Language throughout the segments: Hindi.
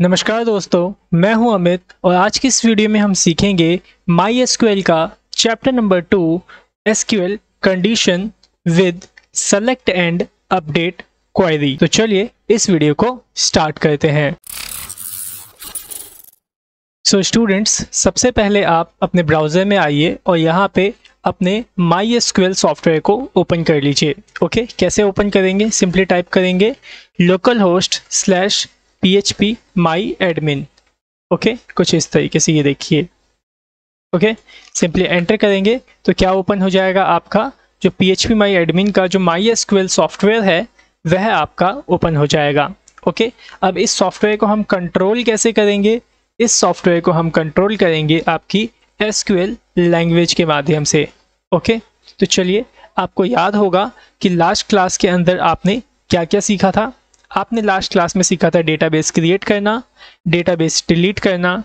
नमस्कार दोस्तों, मैं हूँ अमित और आज की इस वीडियो में हम सीखेंगे माई एसक्यूएल का chapter number two SQL condition with select and update query तो चलिए इस वीडियो को स्टार्ट करते हैं। सो so स्टूडेंट्स सबसे पहले आप अपने ब्राउज़र में आइए और यहाँ पे अपने माई एसक्यूएल सॉफ्टवेयर को ओपन कर लीजिए। ओके कैसे ओपन करेंगे? सिंपली टाइप करेंगे local host slash P H P my admin okay कुछ इस तरीके से ये देखिए। ओके सिंपली एंटर करेंगे तो क्या ओपन हो जाएगा आपका? जो P H P my admin का जो माई एसक्यूएल सॉफ्टवेयर है, वह आपका ओपन हो जाएगा। ओके अब इस सॉफ्टवेयर को हम कंट्रोल कैसे करेंगे? इस सॉफ्टवेयर को हम कंट्रोल करेंगे आपकी एसक्यूएल लैंग्वेज के माध्यम से। ओके तो चलिए, आपको याद होगा कि लास्ट क्लास के अंदर आपने क्या क्या सीखा था? आपने लास्ट क्लास में सीखा था डेटाबेस क्रिएट करना डेटाबेस डिलीट करना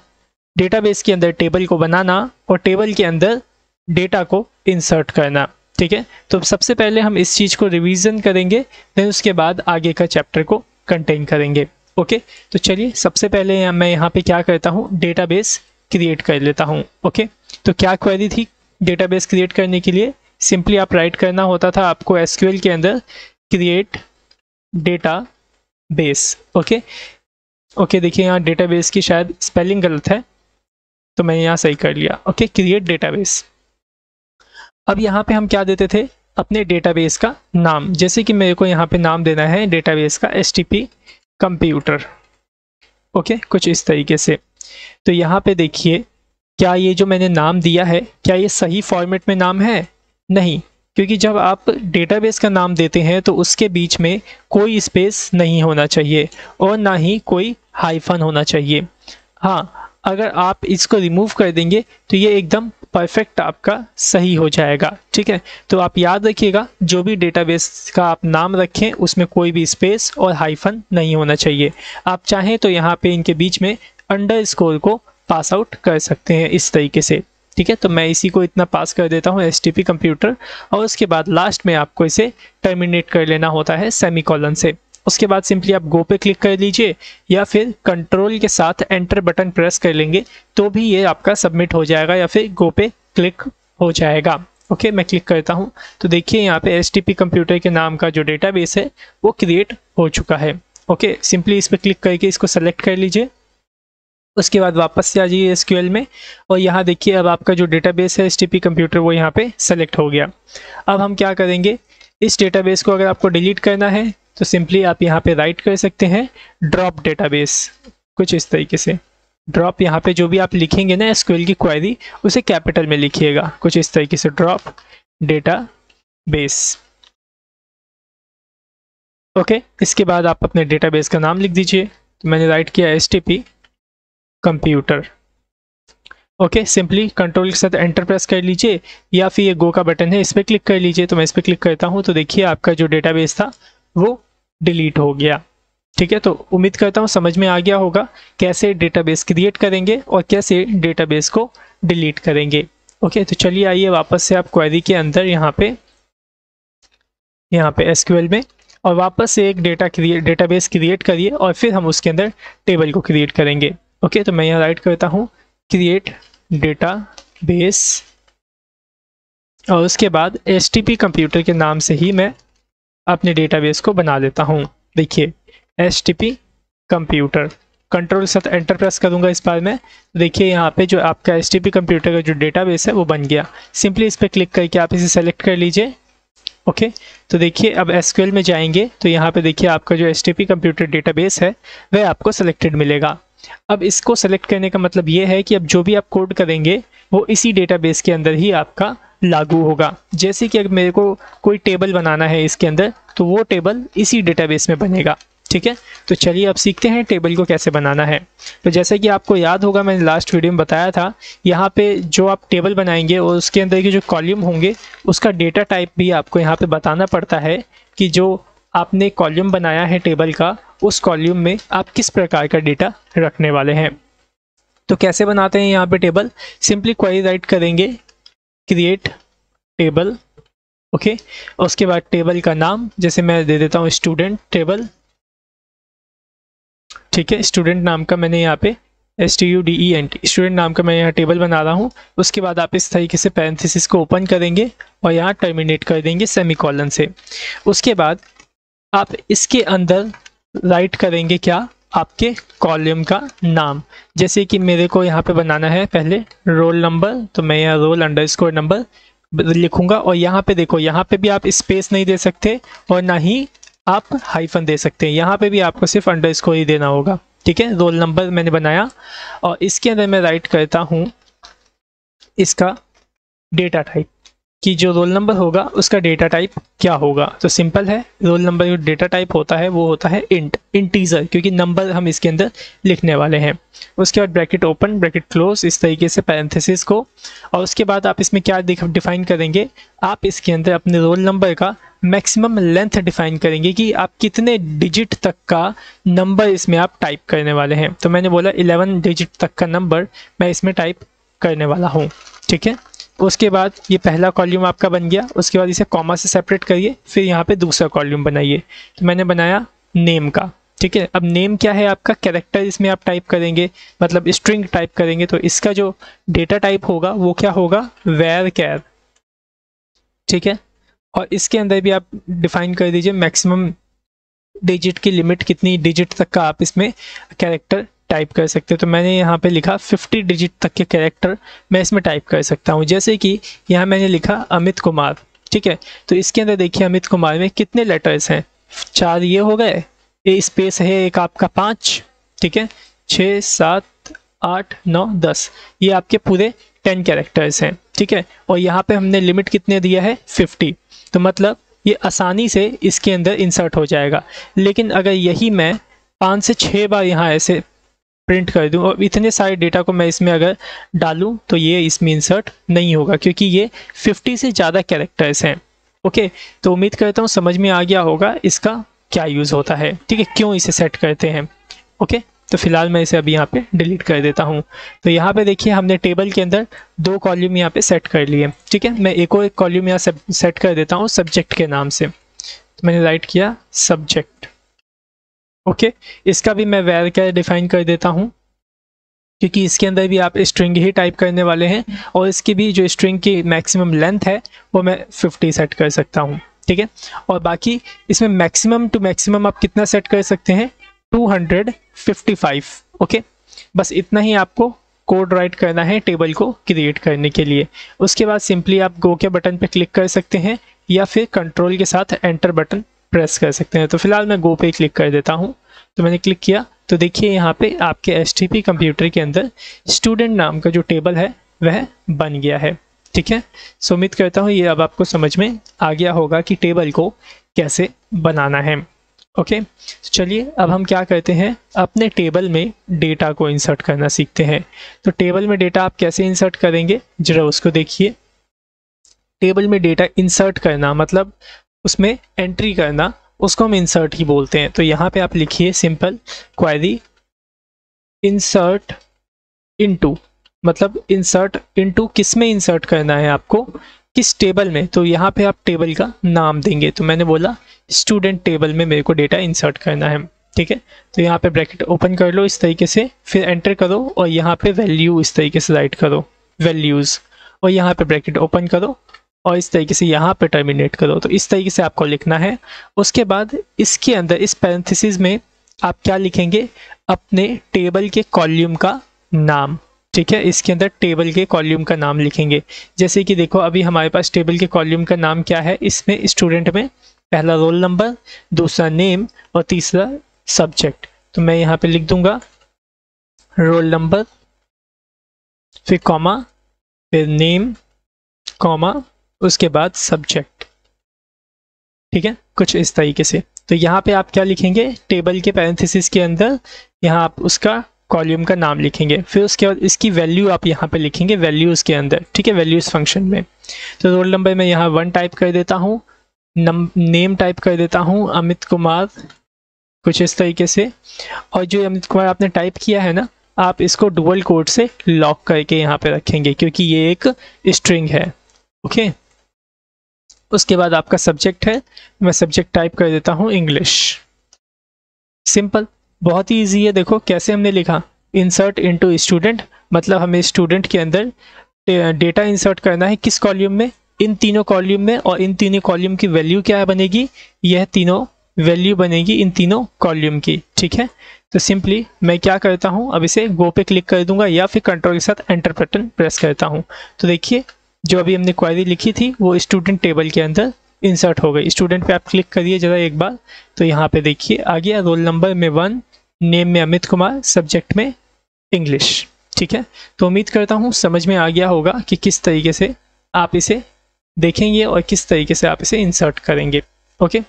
डेटाबेस के अंदर टेबल को बनाना और टेबल के अंदर डेटा को इंसर्ट करना, ठीक है? तो सबसे पहले हम इस चीज़ को रिवीजन करेंगे, फिर उसके बाद आगे का चैप्टर को कंटेन करेंगे, ओके? तो चलिए, सबसे पहले मैं यहाँ पे क्या करता हूँ? डेटाबेस क्रिएट कर लेता हूँ, ओके? तो क्या क्वेरी थी डेटाबेस क्रिएट करने के लिए? सिंपली आप राइट करना होता था आपको एसक्यूएल के अंदर create data base okay okay देखिए यहाँ डेटाबेस की शायद स्पेलिंग गलत है तो मैंने यहाँ सही कर लिया ओके क्रिएट डेटाबेस अब यहाँ पे हम क्या देते थे? अपने डेटाबेस का नाम, जैसे कि मेरे को यहाँ पे नाम देना है डेटाबेस का एस कंप्यूटर ओके कुछ इस तरीके से। तो यहाँ पे देखिए, क्या ये जो मैंने नाम दिया है, क्या ये सही फॉर्मेट में नाम है? नहीं। क्योंकि जब आप डेटाबेस का नाम देते हैं तो उसके बीच में कोई स्पेस नहीं होना चाहिए और ना ही कोई हाइफन होना चाहिए। हाँ अगर आप इसको रिमूव कर देंगे तो ये एकदम परफेक्ट आपका सही हो जाएगा, ठीक है? तो आप याद रखिएगा, जो भी डेटाबेस का आप नाम रखें, उसमें कोई भी स्पेस और हाइफन नहीं होना चाहिए। आप चाहें तो यहाँ पे इनके बीच में अंडर स्कोर को पास आउट कर सकते हैं इस तरीके से। ठीक है? तो मैं इसी को इतना पास कर देता हूँ एस कंप्यूटर और उसके बाद लास्ट में आपको इसे टर्मिनेट कर लेना होता है सेमी से। उसके बाद सिंपली आप गो पे क्लिक कर लीजिए या फिर कंट्रोल के साथ एंटर बटन प्रेस कर लेंगे तो भी ये आपका सबमिट हो जाएगा या फिर गो पे क्लिक हो जाएगा। ओके मैं क्लिक करता हूँ। तो देखिए यहाँ पे एसटीपी कंप्यूटर के नाम का जो डेटाबेस है, वो क्रिएट हो चुका है। ओके सिंपली इस पर क्लिक करके इसको सेलेक्ट कर लीजिए। उसके बाद वापस से आ जाइए एस में। और यहाँ देखिए, अब आपका जो डेटाबेस है एसटीपी कंप्यूटर वो यहाँ पे सेलेक्ट हो गया। अब हम क्या करेंगे? इस डेटाबेस को अगर आपको डिलीट करना है तो सिंपली आप यहाँ पे राइट कर सकते हैं ड्रॉप डेटाबेस कुछ इस तरीके से। ड्रॉप यहाँ पे जो भी आप लिखेंगे ना एसक्यूएल की क्वायरी उसे कैपिटल में लिखिएगा। कुछ इस तरीके से ड्रॉप डेटा बेस ओके इसके बाद आप अपने डेटाबेस का नाम लिख दीजिए। तो मैंने राइट किया S computer. Okay, simply control के साथ एंटर प्रेस कर लीजिए, या फिर ये गो का बटन है, इस पर क्लिक कर लीजिए तो मैं इस पर क्लिक करता हूँ तो देखिए आपका जो डेटाबेस था, वो डिलीट हो गया। ठीक है तो उम्मीद करता हूँ समझ में आ गया होगा कैसे डेटाबेस क्रिएट करेंगे और कैसे डेटाबेस को डिलीट करेंगे। ओके तो चलिए आइए वापस से आप क्वेरी के अंदर यहाँ पे यहाँ पे एसक्यूएल में, और वापस से एक डेटा क्रिएट डेटाबेस क्रिएट करिए और फिर हम उसके अंदर टेबल को क्रिएट करेंगे। ओके तो मैं यहाँ राइट करता हूँ क्रिएट डेटा बेस और उसके बाद एसटीपी कंप्यूटर के नाम से ही मैं अपने डेटाबेस को बना देता हूँ। देखिए एसटीपी कंप्यूटर कंट्रोल साथ एंटर प्रेस करूँगा इस बार में। देखिए, यहाँ पे जो आपका एसटीपी कंप्यूटर का जो डेटाबेस है, वो बन गया। सिंपली इस पर क्लिक करके आप इसे सेलेक्ट कर लीजिए। ओके तो देखिए, अब एस में जाएँगे तो यहाँ पे देखिए आपका जो एसटीपी कंप्यूटर डेटाबेस है, वह आपको सेलेक्टेड मिलेगा। अब इसको सेलेक्ट करने का मतलब ये है कि अब जो भी आप कोड करेंगे, वो इसी डेटाबेस के अंदर ही आपका लागू होगा। जैसे कि अगर मेरे को कोई टेबल बनाना है इसके अंदर तो वो टेबल इसी डेटाबेस में बनेगा। ठीक है? तो चलिए अब सीखते हैं टेबल को कैसे बनाना है। तो जैसे कि आपको याद होगा, मैंने लास्ट वीडियो में बताया था, यहाँ पे जो आप टेबल बनाएँगे और उसके अंदर के जो कॉल्यूम होंगे, उसका डेटा टाइप भी आपको यहाँ पे बताना पड़ता है कि जो आपने कॉल्यूम बनाया है टेबल का, उस कॉल्यूम में आप किस प्रकार का डेटा रखने वाले हैं? तो कैसे बनाते हैं यहाँ पे टेबल? सिंपली क्वारी राइट करेंगे, क्रिएट टेबल, ओके? उसके बाद टेबल का नाम, जैसे मैं दे देता हूँ स्टूडेंट टेबल, ठीक है? स्टूडेंट नाम का मैंने यहाँ पे S T U D E N T student नाम का मैं यहाँ टेबल बना रहा हूँ। उसके बाद आप इस तरीके से पैरेंथिस को ओपन करेंगे और यहाँ टर्मिनेट कर देंगे सेमी कॉलन से। उसके बाद आप इसके अंदर राइट करेंगे क्या? आपके कॉलम का नाम। जैसे कि मेरे को यहाँ पे बनाना है पहले रोल नंबर तो मैं यहाँ रोल अंडर स्कोर नंबर लिखूँगा। और यहाँ पे देखो, यहाँ पे भी आप स्पेस नहीं दे सकते और ना ही आप हाइफन दे सकते हैं। यहाँ पे भी आपको सिर्फ़ अंडर स्कोर ही देना होगा। ठीक है? रोल नंबर मैंने बनाया। और इसके अंदर मैं राइट करता हूँ इसका डेटा टाइप कि जो रोल नंबर होगा, उसका डेटा टाइप क्या होगा? तो सिंपल है, रोल नंबर जो डेटा टाइप होता है, वो होता है इंट इंटीजर क्योंकि नंबर हम इसके अंदर लिखने वाले हैं। उसके बाद ब्रैकेट ओपन ब्रैकेट क्लोज इस तरीके से पैरेंथेसिस को। और उसके बाद आप इसमें क्या डिफाइन करेंगे? आप इसके अंदर अपने रोल नंबर का मैक्सिमम लेंथ डिफाइन करेंगे कि आप कितने डिजिट तक का नंबर इसमें आप टाइप करने वाले हैं। तो मैंने बोला 11 डिजिट तक का नंबर मैं इसमें टाइप करने वाला हूँ। ठीक है? उसके बाद ये पहला कॉल्यूम आपका बन गया। उसके बाद इसे कॉमा से सेपरेट करिए, फिर यहाँ पे दूसरा कॉल्यूम बनाइए। तो मैंने बनाया नेम का, ठीक है? अब नेम क्या है आपका? कैरेक्टर इसमें आप टाइप करेंगे मतलब स्ट्रिंग टाइप करेंगे तो इसका जो डेटा टाइप होगा, वो क्या होगा? वेर कैर ठीक है? और इसके अंदर भी आप डिफाइन कर दीजिए मैक्सिमम डिजिट की लिमिट कितनी डिजिट तक का आप इसमें कैरेक्टर टाइप कर सकते हो। तो मैंने यहाँ पे लिखा 50 डिजिट तक के कैरेक्टर मैं इसमें टाइप कर सकता हूँ। जैसे कि यहाँ मैंने लिखा अमित कुमार, ठीक है? तो इसके अंदर देखिए अमित कुमार में कितने लेटर्स हैं? चार ये हो गए ए स्पेस है एक आपका पाँच, ठीक है? छः, सात, आठ, नौ, दस, ये आपके पूरे टेन कैरेक्टर्स हैं, ठीक है? और यहाँ पे हमने लिमिट कितने दिया है? फिफ्टी तो मतलब ये आसानी से इसके अंदर इंसर्ट हो जाएगा। लेकिन अगर यही मैं पाँच से छः बार यहाँ ऐसे प्रिंट कर दूँ। और इतने सारे डेटा को मैं इसमें अगर डालूँ तो ये इसमें इंसर्ट नहीं होगा, क्योंकि ये 50 से ज़्यादा कैरेक्टर्स हैं। ओके तो उम्मीद करता हूँ समझ में आ गया होगा इसका क्या यूज़ होता है। ठीक है, क्यों इसे सेट करते हैं। ओके तो फ़िलहाल मैं इसे अभी यहाँ पे डिलीट कर देता हूँ। तो यहाँ पे देखिए, हमने टेबल के अंदर दो कॉल्यूम यहाँ पे सेट कर लिए। ठीक है, मैं एक और एक कॉल्यूम यहाँ सेट कर देता हूँ सब्जेक्ट के नाम से। तो मैंने राइट किया सब्जेक्ट ओके? इसका भी मैं वेर क्या डिफाइन कर देता हूँ, क्योंकि इसके अंदर भी आप स्ट्रिंग ही टाइप करने वाले हैं, और इसकी भी जो स्ट्रिंग की मैक्सिमम लेंथ है, वो मैं 50 सेट कर सकता हूँ, ठीक है? और बाकी इसमें मैक्सिमम टू मैक्सिमम आप कितना सेट कर सकते हैं? 255 ओके? बस इतना ही आपको कोड राइट करना है टेबल को क्रिएट करने के लिए। उसके बाद सिंपली आप गो के बटन पर क्लिक कर सकते हैं, या फिर कंट्रोल के साथ एंटर बटन प्रेस कर सकते हैं। तो फ़िलहाल मैं गो पे क्लिक कर देता हूँ। तो मैंने क्लिक किया। तो देखिए यहाँ पे आपके एस कंप्यूटर के अंदर स्टूडेंट नाम का जो टेबल है, वह बन गया है। ठीक है? सो उम्मीद करता हूँ ये अब आपको समझ में आ गया होगा कि टेबल को कैसे बनाना है। ओके तो चलिए, अब हम क्या करते हैं? अपने टेबल में डेटा को इंसर्ट करना सीखते हैं। तो टेबल में डेटा आप कैसे इंसर्ट करेंगे? जरा उसको देखिए। टेबल में डेटा इंसर्ट करना मतलब उसमें एंट्री करना उसको हम इंसर्ट ही बोलते हैं। तो यहाँ पे आप लिखिए सिंपल क्वारी इंसर्ट इनटू मतलब इंसर्ट इनटू किसमें इंसर्ट करना है आपको? किस टेबल में? तो यहाँ पे आप टेबल का नाम देंगे। तो मैंने बोला स्टूडेंट टेबल में मेरे को डेटा इंसर्ट करना है। ठीक है? तो यहाँ पे ब्रैकेट ओपन कर लो इस तरीके से, फिर एंटर करो और यहाँ पे वैल्यू इस तरीके से राइट करो। वैल्यूज़ और यहाँ पे ब्रैकेट ओपन करो। और इस तरीके से यहाँ पे टर्मिनेट करो। तो इस तरीके से आपको लिखना है। उसके बाद इसके अंदर, इस पैरेंथिस में आप क्या लिखेंगे? अपने टेबल के कॉल्यूम का नाम। ठीक है? इसके अंदर टेबल के कॉल्यूम का नाम लिखेंगे। जैसे कि देखो, अभी हमारे पास टेबल के कॉल्यूम का नाम क्या है? इसमें स्टूडेंट में पहला रोल नंबर दूसरा नेम और तीसरा सब्जेक्ट तो मैं यहाँ पे लिख दूँगा रोल नंबर फिर कॉमा फिर नेम कॉमा उसके बाद सब्जेक्ट ठीक है? कुछ इस तरीके से। तो यहाँ पे आप क्या लिखेंगे? टेबल के पैरेंथिस के अंदर यहाँ आप उसका कॉल्यूम का नाम लिखेंगे। फिर उसके बाद इसकी वैल्यू आप यहाँ पे लिखेंगे वैल्यूज़ के अंदर। ठीक है? वैल्यूज़ फ़ंक्शन में। तो रोल नंबर में यहाँ वन टाइप कर देता हूँ। नेम टाइप कर देता हूँ। अमित कुमार, कुछ इस तरीके से। और जो अमित कुमार आपने टाइप किया है ना, आप इसको डुअल कोड से लॉक करके यहाँ पे रखेंगे, क्योंकि ये एक स्ट्रिंग है। ओके उसके बाद आपका सब्जेक्ट है। मैं सब्जेक्ट टाइप कर देता हूँ इंग्लिश सिंपल बहुत ही ईजी है। देखो, कैसे हमने लिखा? इंसर्ट इनटू स्टूडेंट मतलब हमें स्टूडेंट के अंदर डेटा इंसर्ट करना है किस कॉल्यूम में? इन तीनों कॉल्यूम में और इन तीनों कॉल्यूम की वैल्यू क्या बनेगी? यह तीनों वैल्यू बनेगी इन तीनों कॉल्यूम की। ठीक है? तो सिंपली मैं क्या करता हूँ? अब इसे गो पे क्लिक कर दूँगा या फिर कंट्रोल के साथ एंटर बटन प्रेस करता हूँ। तो देखिए जो अभी हमने क्वारी लिखी थी, वो स्टूडेंट टेबल के अंदर इंसर्ट हो गई। स्टूडेंट पे आप क्लिक करिए ज़रा एक बार तो यहाँ पे देखिए आ गया रोल नंबर में वन नेम में अमित कुमार सब्जेक्ट में इंग्लिश ठीक है? तो उम्मीद करता हूँ समझ में आ गया होगा कि किस तरीके से आप इसे देखेंगे और किस तरीके से आप इसे इंसर्ट करेंगे ओके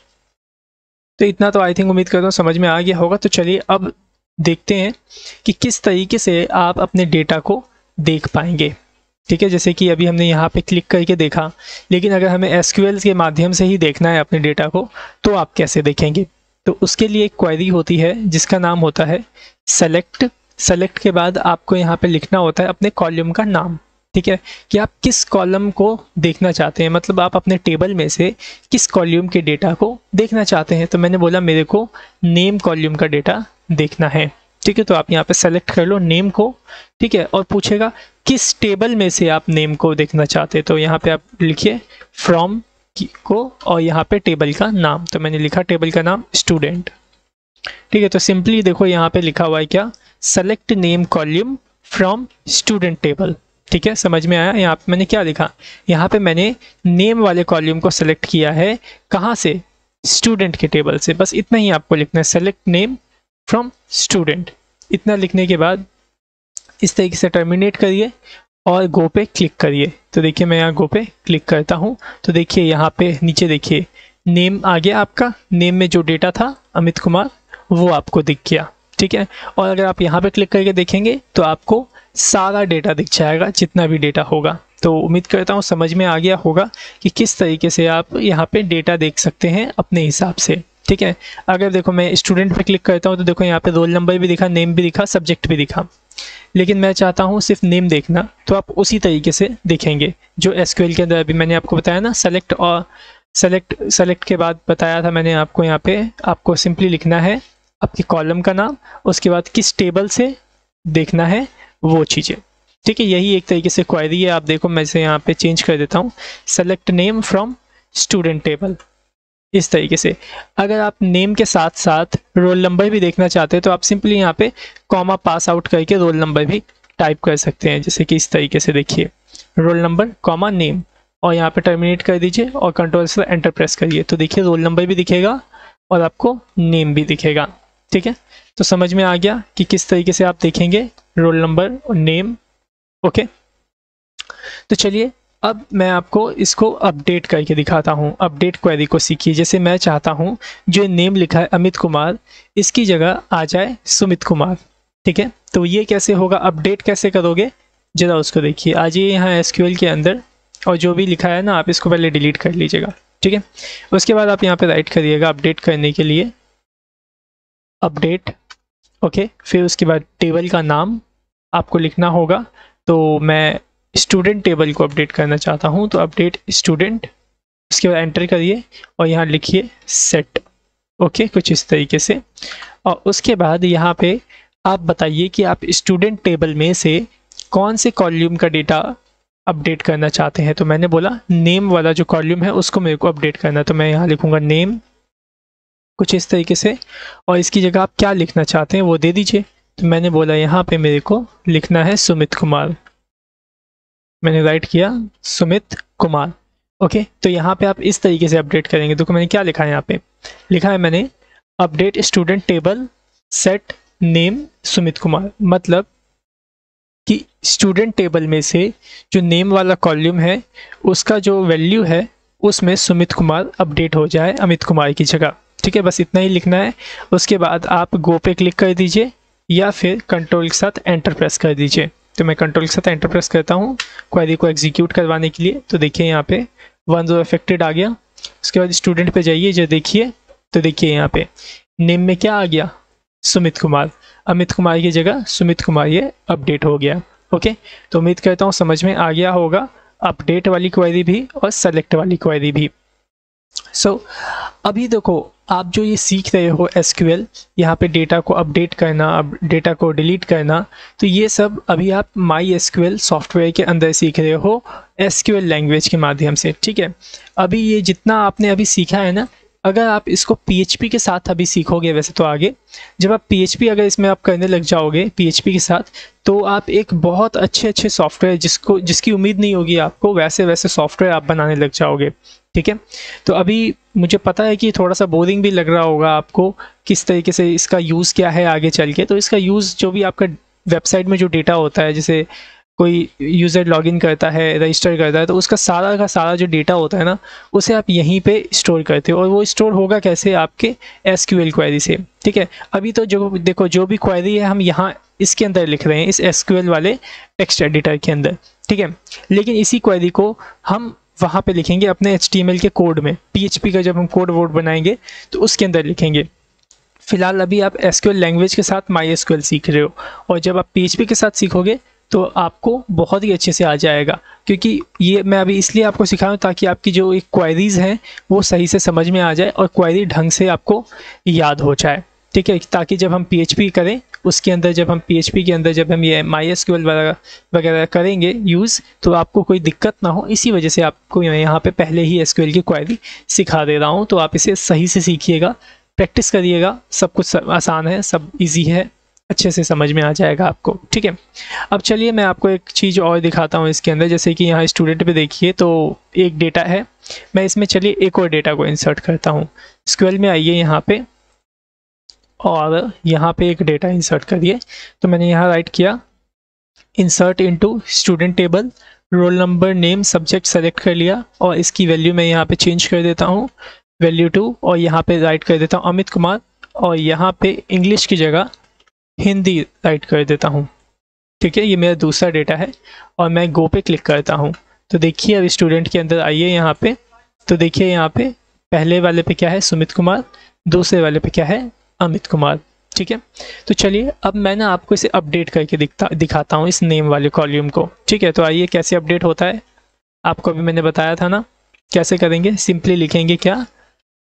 तो इतना तो आई थिंक उम्मीद करता हूँ समझ में आ गया होगा। तो चलिए अब देखते हैं कि किस तरीके से आप अपने डेटा को देख पाएँगे। ठीक है, जैसे कि अभी हमने यहाँ पे क्लिक करके देखा, लेकिन अगर हमें एस के माध्यम से ही देखना है अपने डेटा को तो आप कैसे देखेंगे? तो उसके लिए एक क्वेरी होती है, जिसका नाम होता है सेलेक्ट सेलेक्ट के बाद आपको यहाँ पे लिखना होता है अपने कॉलम का नाम, ठीक है? कि आप किस कॉलम को देखना चाहते हैं? मतलब आप अपने टेबल में से किस कॉल्यूम के डेटा को देखना चाहते हैं? तो मैंने बोला मेरे को नेम कॉल्यूम का डेटा देखना है। ठीक है तो आप यहाँ पे सेलेक्ट कर लो नेम को, ठीक है, और पूछेगा, किस टेबल में से आप नेम को देखना चाहते हैं? तो यहाँ पे आप लिखिए फ्रॉम को, और यहाँ पे टेबल का नाम। तो मैंने लिखा टेबल का नाम स्टूडेंट ठीक है तो सिंपली देखो यहाँ पे लिखा हुआ है क्या? Select name column from student table ठीक है, समझ में आया? यहाँ पे मैंने क्या लिखा? यहाँ पे मैंने नेम वाले कॉल्यूम को सेलेक्ट किया है कहाँ से? स्टूडेंट के टेबल से। बस इतना ही आपको लिखना है। सेलेक्ट नेम फ्रॉम स्टूडेंट इतना लिखने के बाद इस तरीके से टर्मिनेट करिए और गो पे क्लिक करिए। तो देखिए मैं यहाँ गो पे क्लिक करता हूँ। तो देखिए यहाँ पे नीचे देखिए नेम आ गया आपका। नेम में जो डेटा था, अमित कुमार, वो आपको दिख गया। ठीक है? और अगर आप यहाँ पे क्लिक करके देखेंगे तो आपको सारा डेटा दिख जाएगा, जितना भी डेटा होगा। तो उम्मीद करता हूँ समझ में आ गया होगा कि किस तरीके से आप यहाँ पे डेटा देख सकते हैं अपने हिसाब से। ठीक है? अगर देखो मैं स्टूडेंट पे क्लिक करता हूँ तो देखो यहाँ पे रोल नंबर भी दिखा नेम भी दिखा सब्जेक्ट भी दिखा। लेकिन मैं चाहता हूँ सिर्फ़ नेम देखना तो आप उसी तरीके से देखेंगे, जो एस के अंदर अभी मैंने आपको बताया ना सेलेक्ट और सेलेक्ट सेलेक्ट के बाद बताया था मैंने आपको यहाँ पे, आपको सिंपली लिखना है, आपके कॉलम का नाम, उसके बाद किस टेबल से देखना है, वो चीज़ें। ठीक है, यही एक तरीके से क्वायरी है, आप देखो मैं इसे यहाँ पे चेंज कर देता हूँ। Select name from student table इस तरीके से। अगर आप नेम के साथ साथ रोल नंबर भी देखना चाहते हैं तो आप सिंपली यहाँ पे कॉमा पास आउट करके रोल नंबर भी टाइप कर सकते हैं, जैसे कि इस तरीके से देखिए। रोल नंबर कॉमा नेम और यहाँ पे टर्मिनेट कर दीजिए और कंट्रोल से एंटर प्रेस करिए। तो देखिए रोल नंबर भी दिखेगा और आपको नेम भी दिखेगा। ठीक है? तो समझ में आ गया कि किस तरीके से आप देखेंगे रोल नंबर और नेम ओके तो चलिए अब मैं आपको इसको अपडेट करके दिखाता हूँ। अपडेट क्वेरी को सीखिए। जैसे मैं चाहता हूँ, जो नेम लिखा है अमित कुमार, इसकी जगह आ जाए सुमित कुमार। ठीक है? तो ये कैसे होगा? अपडेट कैसे करोगे? ज़रा उसको देखिए। आ जाइए यहाँ एस के अंदर, और जो भी लिखा है ना, आप इसको पहले डिलीट कर लीजिएगा। ठीक है? उसके बाद आप यहाँ पे राइट करिएगा अपडेट करने के लिए। अपडेट ओके फिर उसके बाद टेबल का नाम आपको लिखना होगा। तो मैं स्टूडेंट टेबल को अपडेट करना चाहता हूँ तो अपडेट स्टूडेंट उसके बाद एंटर करिए और यहाँ लिखिए सेट ओके कुछ इस तरीके से। और उसके बाद यहाँ पे आप बताइए कि आप स्टूडेंट टेबल में से कौन से कॉल्यूम का डेटा अपडेट करना चाहते हैं। तो मैंने बोला नेम वाला जो कॉल्यूम है, उसको मेरे को अपडेट करना तो मैं यहाँ लिखूँगा नेम कुछ इस तरीके से। और इसकी जगह आप क्या लिखना चाहते हैं वो दे दीजिए। तो मैंने बोला, यहाँ पे मेरे को लिखना है सुमित कुमार। मैंने राइट किया सुमित कुमार। ओके तो यहाँ पे आप इस तरीके से अपडेट करेंगे। तो मैंने क्या लिखा है यहाँ पे? लिखा है मैंने update student table set name Sumit Kumar. मतलब कि स्टूडेंट टेबल में से जो नेम वाला कॉल्यूम है, उसका जो वैल्यू है, उसमें सुमित कुमार अपडेट हो जाए अमित कुमार की जगह। ठीक है? बस इतना ही लिखना है। उसके बाद आप गो पे क्लिक कर दीजिए या फिर कंट्रोल के साथ एंटर प्रेस कर दीजिए। तो मैं कंट्रोल के साथ एंटर प्रेस करता हूँ क्वेरी को एग्जीक्यूट करवाने के लिए। तो देखिए यहाँ पे वन जो अफेक्टेड आ गया। उसके बाद स्टूडेंट पे जाइए, जो देखिए तो देखिए यहाँ पे नेम में क्या आ गया? सुमित कुमार। अमित कुमार की जगह सुमित कुमार ये अपडेट हो गया। ओके तो उम्मीद करता हूँ समझ में आ गया होगा। अपडेट वाली क्वेरी भी और सेलेक्ट वाली क्वेरी भी। सो so, अभी देखो आप जो ये सीख रहे हो एस क्यू एल यहाँ पर डेटा को अपडेट करना अब डेटा को डिलीट करना तो ये सब अभी आप my S Q L software के अंदर सीख रहे हो एस क्यू एल लैंग्वेज के माध्यम से ठीक है? अभी ये जितना आपने अभी सीखा है ना अगर आप इसको PHP के साथ अभी सीखोगे वैसे तो आगे, जब आप PHP अगर इसमें आप करने लग जाओगे PHP के साथ तो आप एक बहुत अच्छे अच्छे सॉफ्टवेयर जिसको, जिसकी उम्मीद नहीं होगी आपको वैसे वैसे सॉफ्टवेयर आप बनाने लग जाओगे, ठीक है? तो अभी मुझे पता है कि थोड़ा सा बोरिंग भी लग रहा होगा आपको, किस तरीके से इसका यूज़ क्या है आगे चल के तो इसका यूज़ जो भी आपका वेबसाइट में जो डेटा होता है, जैसे कोई यूज़र लॉगिन करता है रजिस्टर करता है तो उसका सारा का सारा जो डेटा होता है ना, उसे आप यहीं पे स्टोर करते हो। और वो स्टोर होगा कैसे? आपके एस क्यू एल क्वेरी से। ठीक है? अभी तो जो, देखो, जो भी क्वेरी है, हम यहाँ इसके अंदर लिख रहे हैं, इस एस क्यू एल वाले टेक्स्ट एडिटर के अंदर। ठीक है? लेकिन इसी क्वेरी को हम वहाँ पे लिखेंगे अपने एच के कोड में। पीएचपी का जब हम कोड वोड बनाएँगे तो उसके अंदर लिखेंगे। फ़िलहाल अभी आप एसक्यूएल लैंग्वेज के साथ माई सीख रहे हो। और जब आप पीएचपी के साथ सीखोगे तो आपको बहुत ही अच्छे से आ जाएगा। क्योंकि ये मैं अभी इसलिए आपको सिखाऊँ ताकि आपकी जो एक क्वायरीज़ हैं, वो सही से समझ में आ जाए और क्वायरी ढंग से आपको याद हो जाए। ठीक है? ताकि जब हम पीएचपी करें, उसके अंदर जब हम पीएचपी के अंदर जब हम ये माई एस वगैरह वगैरह करेंगे यूज़ तो आपको कोई दिक्कत ना हो। इसी वजह से आपको यहाँ पे पहले ही एस की क्वायरी सिखा दे रहा हूँ। तो आप इसे सही से सीखिएगा प्रैक्टिस करिएगा। सब कुछ आसान है, सब इजी है। अच्छे से समझ में आ जाएगा आपको, ठीक है? अब चलिए मैं आपको एक चीज़ और दिखाता हूँ इसके अंदर। जैसे कि यहाँ स्टूडेंट पे देखिए तो एक डेटा है। मैं इसमें चलिए एक और डेटा को इंसर्ट करता हूँ। स्क्वेल में आइए यहाँ पे और यहाँ पे एक डेटा इंसर्ट करिए। तो मैंने यहाँ राइट किया insert into student table roll number name subject select कर लिया और इसकी वैल्यू मैं यहाँ पे चेंज कर देता हूँ। वैल्यू टू और यहाँ पे राइट कर देता हूँ अमित कुमार और यहाँ पे इंग्लिश की जगह हिंदी राइट कर देता हूँ। ठीक है, ये मेरा दूसरा डेटा है और मैं गो पे क्लिक करता हूँ। तो देखिए अब स्टूडेंट के अंदर आइए यहाँ पे। तो देखिए यहाँ पे पहले वाले पे क्या है? सुमित कुमार। दूसरे वाले पे क्या है? अमित कुमार। ठीक है? तो चलिए, अब मैं ना आपको इसे अपडेट करके दिखता, दिखाता हूँ इस नेम वाले कॉल्यूम को। ठीक है? तो आइए, कैसे अपडेट होता है? आपको अभी मैंने बताया था ना। कैसे करेंगे? सिंपली लिखेंगे क्या?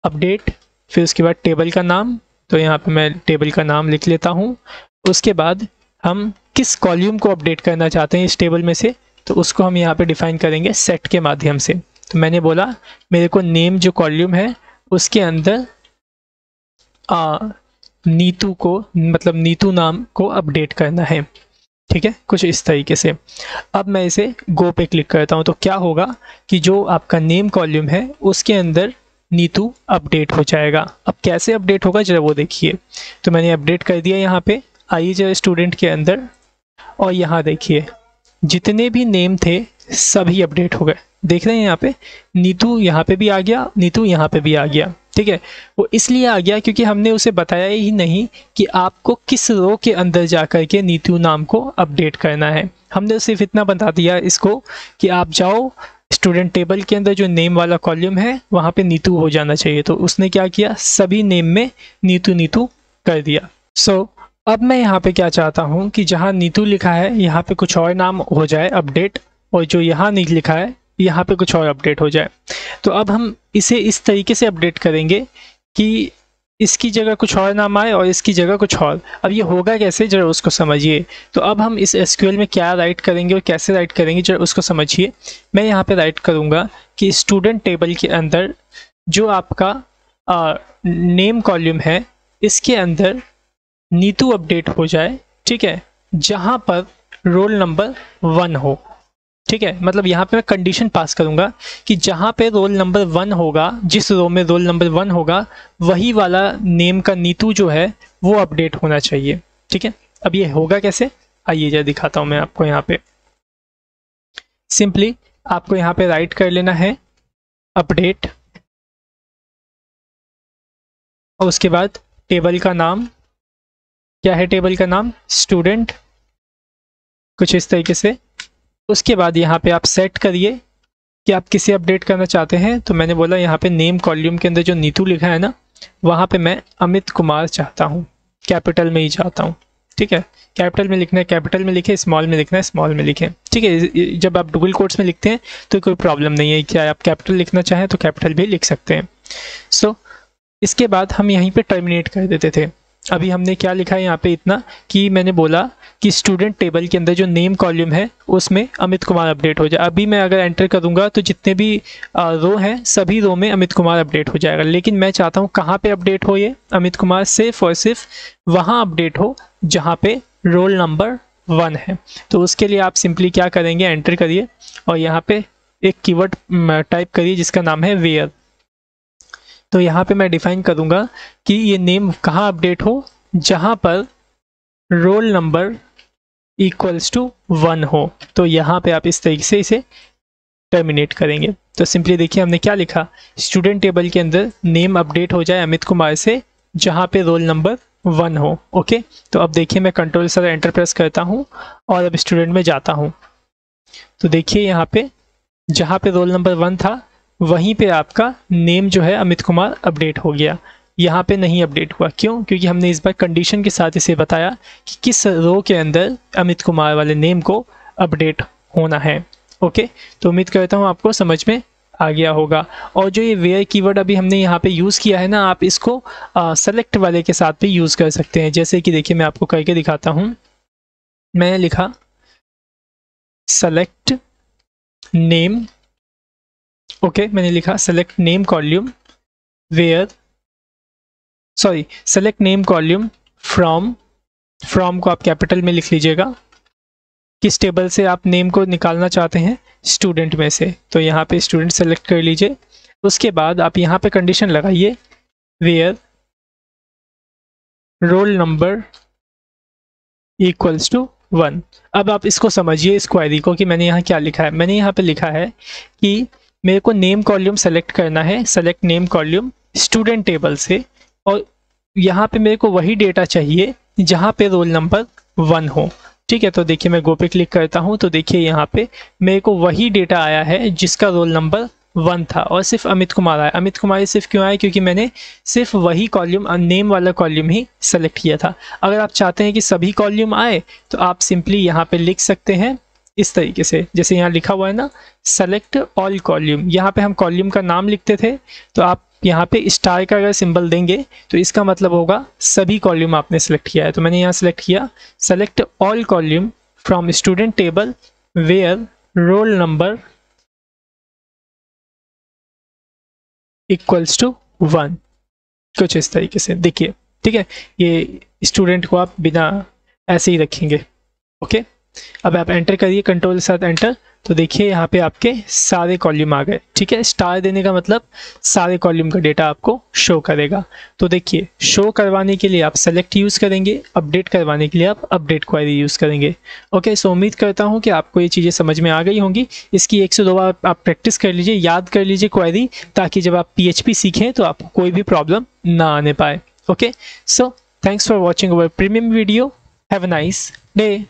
अपडेट फिर उसके बाद टेबल का नाम तो यहाँ पे मैं टेबल का नाम लिख लेता हूँ। उसके बाद हम किस कॉल्यूम को अपडेट करना चाहते हैं इस टेबल में से? तो उसको हम यहाँ पे डिफाइन करेंगे सेट के माध्यम से। तो मैंने बोला मेरे को नेम जो कॉल्यूम है उसके अंदर आ, नीतू को मतलब नीतू नाम को अपडेट करना है। ठीक है? कुछ इस तरीके से। अब मैं इसे गो पे क्लिक करता हूँ। तो क्या होगा कि जो आपका नेम कॉल्यूम है उसके अंदर नीतू अपडेट हो जाएगा। अब कैसे अपडेट होगा जरा वो देखिए। तो मैंने अपडेट कर दिया यहाँ पे। आइए जरा स्टूडेंट के अंदर और यहाँ देखिए। जितने भी नेम थे, सभी अपडेट हो गए। देख रहे हैं यहाँ पे? नीतू यहाँ पे भी आ गया, नीतू यहाँ पे भी आ गया। ठीक है? वो इसलिए आ गया क्योंकि हमने उसे बताया ही नहीं कि आपको किस रो के अंदर जा कर के नीतू नाम को अपडेट करना है। हमने सिर्फ़ इतना बता दिया इसको कि आप जाओ स्टूडेंट टेबल के अंदर जो नेम वाला कॉलम है वहाँ पे नीतू हो जाना चाहिए। तो उसने क्या किया? सभी नेम में नीतू नीतू कर दिया। सो so, अब मैं यहाँ पे क्या चाहता हूँ कि जहाँ नीतू लिखा है यहाँ पे कुछ और नाम हो जाए अपडेट और जो यहाँ नहीं लिखा है यहाँ पे कुछ और अपडेट हो जाए। तो अब हम इसे इस तरीके से अपडेट करेंगे कि इसकी जगह कुछ और नाम आए और इसकी जगह कुछ और। अब ये होगा कैसे? जरा उसको समझिए। तो अब हम इस एसक्यूएल में क्या राइट करेंगे और कैसे राइट करेंगे जरा उसको समझिए। मैं यहाँ पे राइट करूँगा कि स्टूडेंट टेबल के अंदर जो आपका आ, नेम कॉल्यूम है इसके अंदर नीतू अपडेट हो जाए ठीक है जहाँ पर रोल नंबर वन हो। ठीक है? मतलब यहाँ पे मैं कंडीशन पास करूँगा कि जहाँ पे रोल नंबर वन होगा, जिस रो में रोल नंबर वन होगा, वही वाला नेम का नीतू जो है, वो अपडेट होना चाहिए। ठीक है? अब ये होगा कैसे? आइए जरा दिखाता हूँ मैं आपको यहाँ पे। सिंपली आपको यहाँ पे राइट कर लेना है अपडेट और उसके बाद टेबल का नाम। क्या है टेबल का नाम? स्टूडेंट कुछ इस तरीके से। उसके बाद यहाँ पे आप सेट करिए कि आप किसे अपडेट करना चाहते हैं। तो मैंने बोला यहाँ पे नेम कॉल्यूम के अंदर जो नीतू लिखा है ना वहाँ पे मैं अमित कुमार चाहता हूँ। कैपिटल में ही चाहता हूँ। ठीक है? कैपिटल में लिखना है कैपिटल में लिखे स्मॉल में लिखना है स्मॉल में लिखें। ठीक है? जब आप डबल कोट्स में लिखते हैं तो कोई प्रॉब्लम नहीं है क्या आप कैपिटल लिखना चाहें तो कैपिटल भी लिख सकते हैं। सो so, इसके बाद हम यहीं पर टर्मिनेट कर देते थे। अभी हमने क्या लिखा है यहाँ पे इतना कि मैंने बोला कि स्टूडेंट टेबल के अंदर जो नेम कॉलम है, उसमें अमित कुमार अपडेट हो जाए। अभी मैं अगर एंटर करूँगा तो जितने भी रो हैं, सभी रो में अमित कुमार अपडेट हो जाएगा। लेकिन मैं चाहता हूँ कहाँ पे अपडेट हो ये? अमित कुमार सिर्फ़ और सिर्फ़ वहाँ अपडेट हो जहाँ पे रोल नंबर वन है। तो उसके लिए आप सिंपली क्या करेंगे? एंटर करिए और यहाँ पे एक कीवर्ड टाइप करिए जिसका नाम है वेयर तो यहाँ पे मैं डिफाइन करूँगा कि ये नेम कहाँ अपडेट हो, जहाँ पर roll number equals to one हो। तो यहाँ पे आप इस तरीके से इसे टर्मिनेट करेंगे। तो सिंपली देखिए हमने क्या लिखा स्टूडेंट टेबल के अंदर नेम अपडेट हो जाए अमित कुमार से, जहाँ पे रोल नंबर वन हो ओके तो अब देखिए मैं कंट्रोल सर एंटर प्रेस करता हूँ और अब स्टूडेंट में जाता हूँ। तो देखिए यहाँ पे, जहाँ पे रोल नंबर वन था वहीं पे आपका नेम जो है अमित कुमार अपडेट हो गया। यहाँ पे नहीं अपडेट हुआ। क्यों? क्योंकि हमने इस बार कंडीशन के साथ इसे बताया कि किस रो के अंदर अमित कुमार वाले नेम को अपडेट होना है। ओके तो उम्मीद करता हूँ आपको समझ में आ गया होगा। और जो ये वेयर कीवर्ड अभी हमने यहाँ पे यूज़ किया है ना, आप इसको सेलेक्ट वाले के साथ भी यूज़ कर सकते हैं। जैसे कि देखिए, मैं आपको करके दिखाता हूँ। मैंने लिखा सेलेक्ट नेम ओके मैंने लिखा select name column where sorry select name column from from को आप कैपिटल में लिख लीजिएगा। किस टेबल से आप नेम को निकालना चाहते हैं? स्टूडेंट में से। तो यहाँ पे स्टूडेंट सेलेक्ट कर लीजिए। उसके बाद आप यहाँ पे कंडीशन लगाइए where roll number equals to one अब आप इसको समझिए, इस क्वायरी को, कि मैंने यहाँ क्या लिखा है? मैंने यहाँ पे लिखा है कि मेरे को नेम कॉल्यूम सेलेक्ट करना है। Select name column student table से। और यहाँ पे मेरे को वही डेटा चाहिए, जहाँ पे रोल नंबर वन हो। ठीक है तो देखिए मैं गो पे क्लिक करता हूँ। तो देखिए यहाँ पे मेरे को वही डेटा आया है, जिसका रोल नंबर वन था। और सिर्फ़ अमित कुमार आया। अमित कुमार सिर्फ़ क्यों आया? क्योंकि मैंने सिर्फ़ वही कॉल्यूम नेम वाला कॉल्यूम ही सेलेक्ट किया था। अगर आप चाहते हैं कि सभी कॉल्यूम आए तो आप सिंपली यहाँ पे लिख सकते हैं। इस तरीके से। जैसे यहाँ लिखा हुआ है ना सेलेक्ट ऑल कॉल्यूम यहाँ पे हम कॉल्यूम का नाम लिखते थे तो आप यहाँ पे स्टार का अगर सिंबल देंगे तो इसका मतलब होगा सभी कॉल्यूम आपने सेलेक्ट किया है। तो मैंने यहाँ सेलेक्ट किया select all column from student table where roll number equals to one कुछ इस तरीके से। देखिए, ठीक है, ये स्टूडेंट को आप बिना ऐसे ही रखेंगे ओके अब आप एंटर करिए कंट्रोल के साथ एंटर तो देखिए, यहाँ पे आपके सारे कॉल्यूम आ गए। ठीक है? स्टार देने का मतलब सारे कॉल्यूम का डेटा आपको शो करेगा। तो देखिए शो करवाने के लिए आप सेलेक्ट यूज़ करेंगे अपडेट करवाने के लिए आप अपडेट क्वायरी यूज़ करेंगे। ओके सो उम्मीद करता हूँ कि आपको ये चीज़ें समझ में आ गई होंगी। इसकी एक से दो बार आप प्रैक्टिस कर लीजिए, याद कर लीजिए क्वायरी ताकि जब आप पीएचपी सीखें तो आपको कोई भी प्रॉब्लम ना आने पाए। Okay so thanks for watching our premium video have a nice day